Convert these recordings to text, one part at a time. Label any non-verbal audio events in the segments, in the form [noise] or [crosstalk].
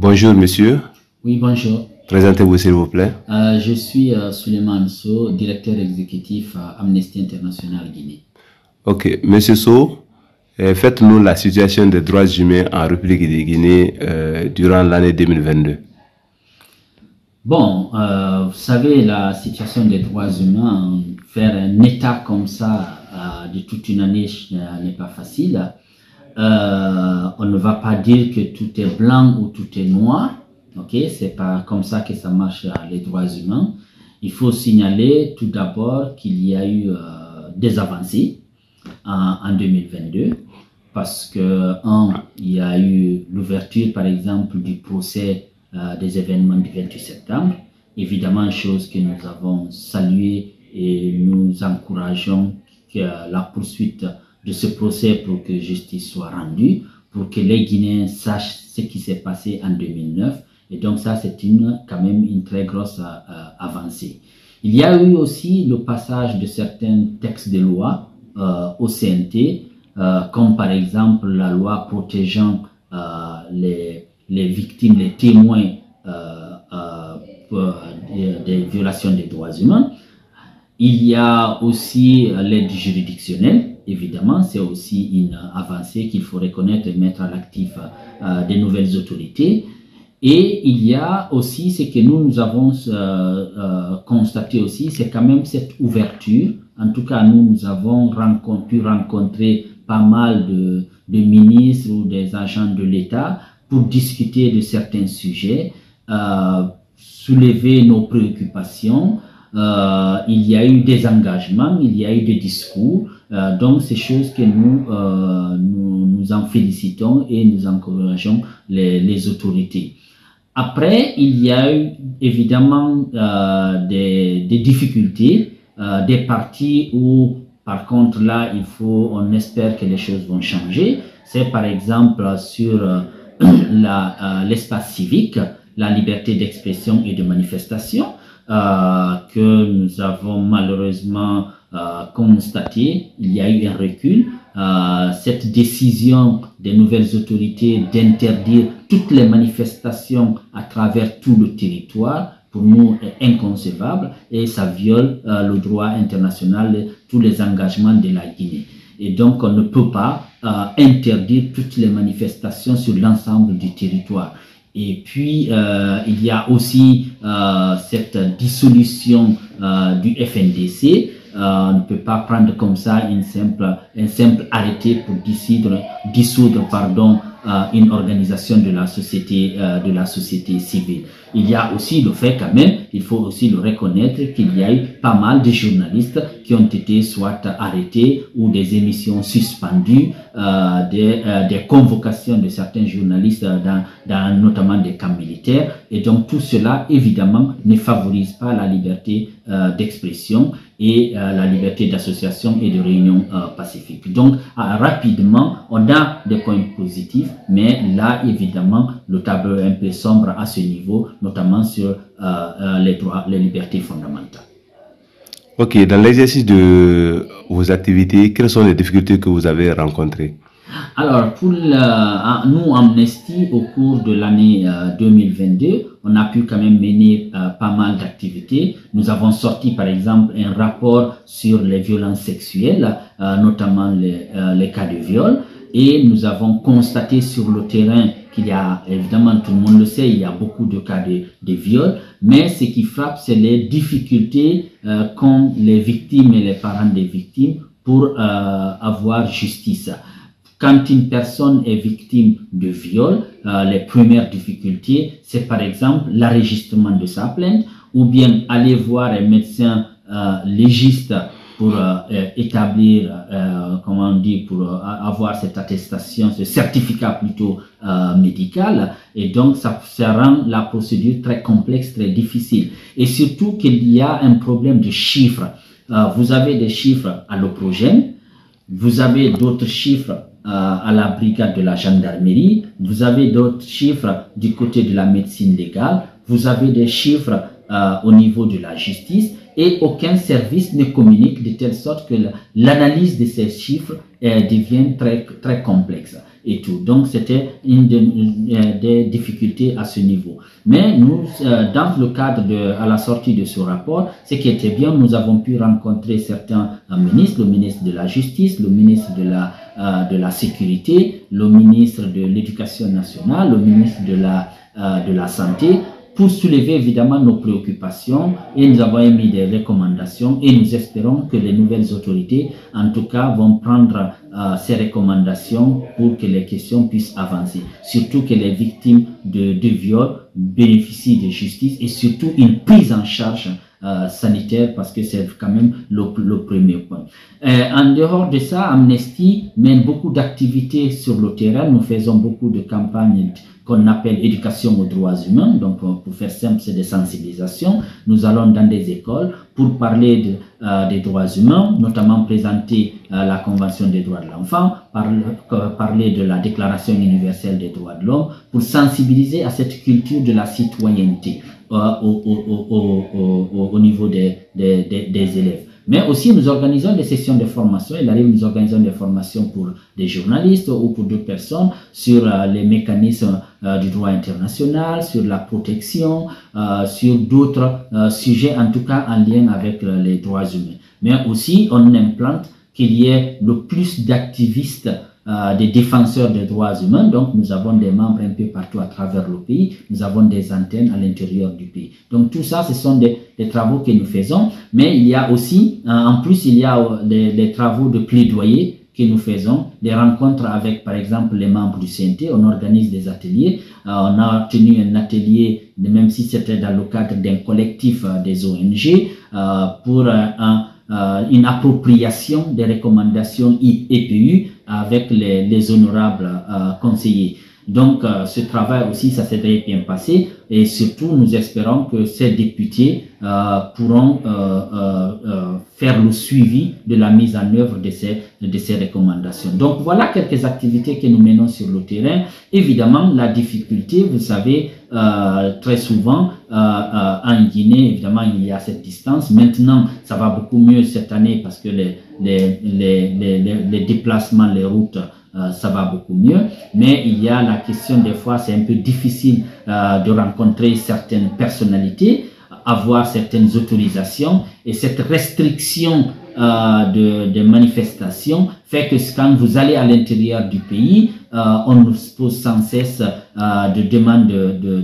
Bonjour monsieur. Oui, bonjour. Présentez-vous s'il vous plaît. Euh, je suis euh, Suleiman So, directeur exécutif à Amnesty International Guinée. Ok, monsieur So, euh, faites-nous la situation des droits humains en République de Guinée euh, durant l'année 2022. Bon, euh, vous savez, la situation des droits humains, faire un état comme ça euh, de toute une année euh, n'est pas facile. Euh, on ne va pas dire que tout est blanc ou tout est noir. Ok, c'est pas comme ça que ça marche les droits humains. Il faut signaler tout d'abord qu'il y a eu euh, des avancées en, en 2022 parce que un, il y a eu l'ouverture par exemple du procès euh, des événements du 28 septembre. Évidemment, chose que nous avons saluée et nous encourageons que la poursuite de ce procès pour que justice soit rendue, pour que les Guinéens sachent ce qui s'est passé en 2009. Et donc ça, c'est une, quand même une très grosse euh, euh, avancée. Il y a eu aussi le passage de certains textes de loi euh, au CNT, comme par exemple la loi protégeant les, les victimes, les témoins des, violations des droits humains. Il y a aussi l'aide juridictionnelle, évidemment, c'est aussi une avancée qu'il faut reconnaître et mettre à l'actif euh, des nouvelles autorités. Et il y a aussi ce que nous, nous avons euh, euh, constaté aussi, c'est quand même cette ouverture. En tout cas, nous, nous avons pu rencontrer pas mal de, ministres ou des agents de l'État pour discuter de certains sujets, soulever nos préoccupations. Euh, il y a eu des engagements, il y a eu des discours. Euh, donc, c'est choses que nous, euh, nous, nous en félicitons et nous encourageons les, les autorités. Après, il y a eu évidemment euh, des, des difficultés, euh, des parties où, par contre, là, il faut, on espère que les choses vont changer. C'est par exemple sur euh, [clears throat] l'espace civique, la liberté d'expression et de manifestation, que nous avons malheureusement euh, constaté. Il y a eu un recul. Euh, cette décision des nouvelles autorités d'interdire toutes les manifestations à travers tout le territoire, pour nous, est inconcevable et ça viole euh, le droit international, tous les engagements de la Guinée. Et donc, on ne peut pas euh, interdire toutes les manifestations sur l'ensemble du territoire. Et puis, euh, il y a aussi euh, cette dissolution euh, du FNDC. Euh, on ne peut pas prendre comme ça une simple, un simple arrêté pour dissoudre, dissoudre pardon, euh, une organisation de la société, euh, de la société civile. Il y a aussi le fait quand même, il faut aussi le reconnaître qu'il y a eu pas mal de journalistes qui ont été soit arrêtés ou des émissions suspendues, euh, des, des convocations de certains journalistes dans, dans notamment des camps militaires. Et donc tout cela, évidemment, ne favorise pas la liberté d'expression et euh, la liberté d'association et de réunion euh, pacifique. Donc euh, rapidement, on a des points positifs, mais là, évidemment, le tableau est un peu sombre à ce niveau, notamment sur les droits, les libertés fondamentales. Ok, dans l'exercice de vos activités, quelles sont les difficultés que vous avez rencontrées? Alors, pour le- ah, nous, Amnesty, au cours de l'année euh, 2022, on a pu quand même mener euh, pas mal d'activités. Nous avons sorti, par exemple, un rapport sur les violences sexuelles, euh, notamment les, euh, cas de viol. Et nous avons constaté sur le terrain qu'il y a, évidemment, tout le monde le sait, il y a beaucoup de cas de, viol. Mais ce qui frappe, c'est les difficultés euh, qu'ont les victimes et les parents des victimes pour euh, avoir justice. Quand une personne est victime de viol, euh, les premières difficultés, c'est par exemple l'enregistrement de sa plainte ou bien aller voir un médecin euh, légiste pour euh, euh, établir, euh, comment on dit, pour euh, avoir cette attestation, ce certificat plutôt médical. Et donc, ça, ça rend la procédure très complexe, très difficile. Et surtout qu'il y a un problème de chiffres. Vous avez des chiffres à l'oprogène, vous avez d'autres chiffres à la brigade de la gendarmerie, vous avez d'autres chiffres du côté de la médecine légale, vous avez des chiffres euh, au niveau de la justice et aucun service ne communique de telle sorte que la- l'analyse de ces chiffres euh, devient très, très complexe. et tout. Donc c'était une des difficultés à ce niveau. Mais nous, dans le cadre de, à la sortie de ce rapport, ce qui était bien, nous avons pu rencontrer certains ministres, le ministre de la Justice, le ministre de la, de la Sécurité, le ministre de l'Éducation nationale, le ministre de la, de la Santé, pour soulever évidemment nos préoccupations et nous avons émis des recommandations et nous espérons que les nouvelles autorités, en tout cas, vont prendre euh, ces recommandations pour que les questions puissent avancer. Surtout que les victimes de, de viol bénéficient de justice et surtout une prise en charge euh, sanitaire parce que c'est quand même le, premier point. Euh, en dehors de ça, Amnesty mène beaucoup d'activités sur le terrain. Nous faisons beaucoup de campagnes qu'on appelle éducation aux droits humains. Donc, euh, pour faire simple, c'est des sensibilisations. Nous allons dans des écoles pour parler euh, des droits humains, notamment présenter la Convention des droits de l'enfant, parler de la Déclaration universelle des droits de l'homme, pour sensibiliser à cette culture de la citoyenneté au, au, au, au, niveau des, des, des, élèves. Mais aussi, nous organisons des sessions de formation. Il arrive, nous organisons des formations pour des journalistes ou pour d'autres personnes sur euh, les mécanismes euh, du droit international, sur la protection, euh, sur d'autres sujets, en tout cas en lien avec les droits humains. Mais aussi, on implante qu'il y ait le plus d'activistes euh, des défenseurs des droits humains. Donc, nous avons des membres un peu partout à travers le pays. Nous avons des antennes à l'intérieur du pays. Donc, tout ça, ce sont des, travaux que nous faisons. Mais il y a aussi, euh, en plus, il y a des, des, travaux de plaidoyer que nous faisons, des rencontres avec, par exemple, les membres du CNT. On organise des ateliers. Euh, on a tenu un atelier, même si c'était dans le cadre d'un collectif des ONG, pour un euh, une appropriation des recommandations IPU avec les, les honorables euh, conseillers. Donc, euh, ce travail aussi, ça s'est très bien passé et surtout, nous espérons que ces députés euh, pourront euh, faire le suivi de la mise en œuvre de ces, de ces recommandations. Donc, voilà quelques activités que nous menons sur le terrain. Évidemment, la difficulté, vous savez, très souvent, en Guinée, évidemment, il y a cette distance. Maintenant, ça va beaucoup mieux cette année parce que les, les, les, les, les déplacements, les routes, euh, ça va beaucoup mieux. Mais il y a la question des fois, c'est un peu difficile euh, de rencontrer certaines personnalités, avoir certaines autorisations et cette restriction euh, de, de manifestations fait que quand vous allez à l'intérieur du pays, euh, on nous pose sans cesse euh, de demandes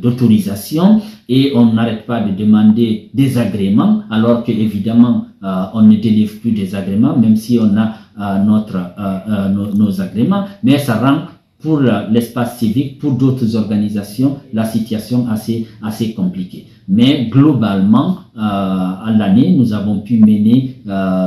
d'autorisation de, et on n'arrête pas de demander des agréments alors que évidemment euh, on ne délivre plus des agréments même si on a euh, notre, euh, nos, nos, agréments, mais ça rend pour l'espace civique, pour d'autres organisations, la situation assez, assez compliquée. Mais globalement, à l'année, nous avons pu mener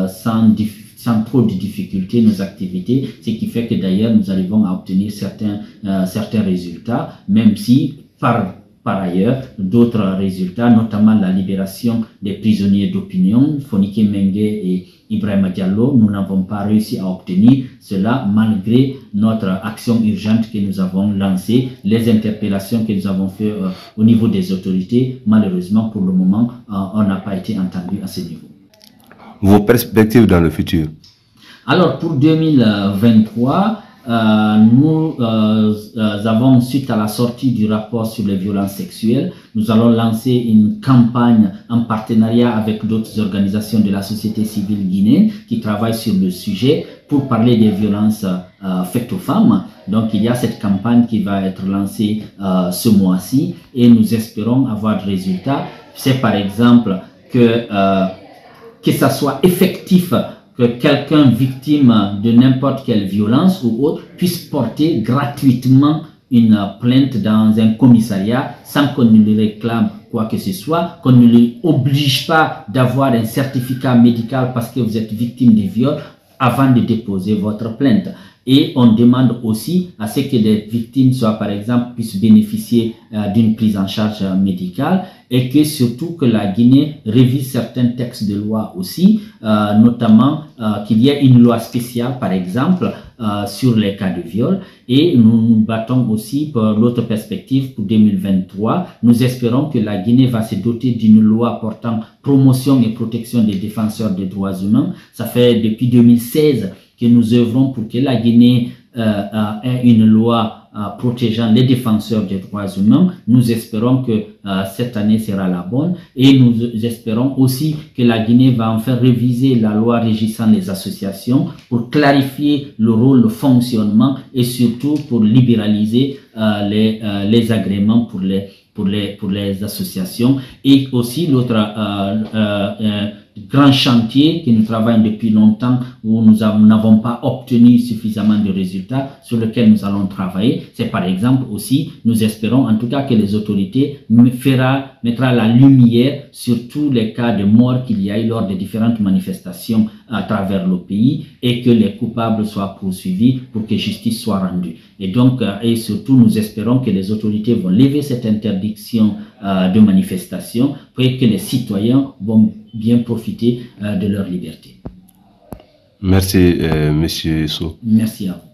sans difficulté sans trop de difficultés nos activités, ce qui fait que d'ailleurs nous arrivons à obtenir certains, euh, certains résultats, même si par par ailleurs, d'autres résultats, notamment la libération des prisonniers d'opinion, Fonike Mengue et Ibrahim Diallo, nous n'avons pas réussi à obtenir cela malgré notre action urgente que nous avons lancée, les interpellations que nous avons faites euh, au niveau des autorités. Malheureusement, pour le moment, euh, on n'a pas été entendu à ce niveau. Vos perspectives dans le futur? Alors, pour 2023, euh, nous euh, euh, avons, suite à la sortie du rapport sur les violences sexuelles, nous allons lancer une campagne en partenariat avec d'autres organisations de la société civile guinéenne qui travaillent sur le sujet pour parler des violences faites aux femmes. Donc il y a cette campagne qui va être lancée ce mois-ci et nous espérons avoir de résultats. C'est par exemple que, que ça soit effectif que quelqu'un victime de n'importe quelle violence ou autre puisse porter gratuitement une plainte dans un commissariat sans qu'on ne lui réclame quoi que ce soit, qu'on ne lui oblige pas d'avoir un certificat médical parce que vous êtes victime de viol avant de déposer votre plainte. Et on demande aussi à ce que les victimes soient, par exemple, puissent bénéficier euh, d'une prise en charge médicale et que surtout que la Guinée révise certains textes de loi aussi, euh, notamment euh, qu'il y ait une loi spéciale, par exemple, euh, sur les cas de viol. Et nous nous battons aussi pour l'autre perspective pour 2023. Nous espérons que la Guinée va se doter d'une loi portant promotion et protection des défenseurs des droits humains. Ça fait depuis 2016 que nous œuvrons pour que la Guinée ait une loi protégeant les défenseurs des droits humains. Nous espérons que cette année sera la bonne et nous espérons aussi que la Guinée va enfin réviser la loi régissant les associations pour clarifier le rôle, le fonctionnement et surtout pour libéraliser les, les agréments pour les pour les, pour les associations et aussi l'autre euh, euh, euh, grand chantier que nous travaillons depuis longtemps où nous n'avons pas obtenu suffisamment de résultats sur lequel nous allons travailler. C'est par exemple aussi, nous espérons en tout cas que les autorités fera, mettra la lumière sur tous les cas de mort qu'il y a eu lors des différentes manifestations à travers le pays et que les coupables soient poursuivis pour que justice soit rendue. Et donc, euh, et surtout, nous espérons que les autorités vont lever cette interdiction euh, de manifestation que les citoyens vont bien profiter euh, de leur liberté. Merci, Monsieur So. Merci à vous.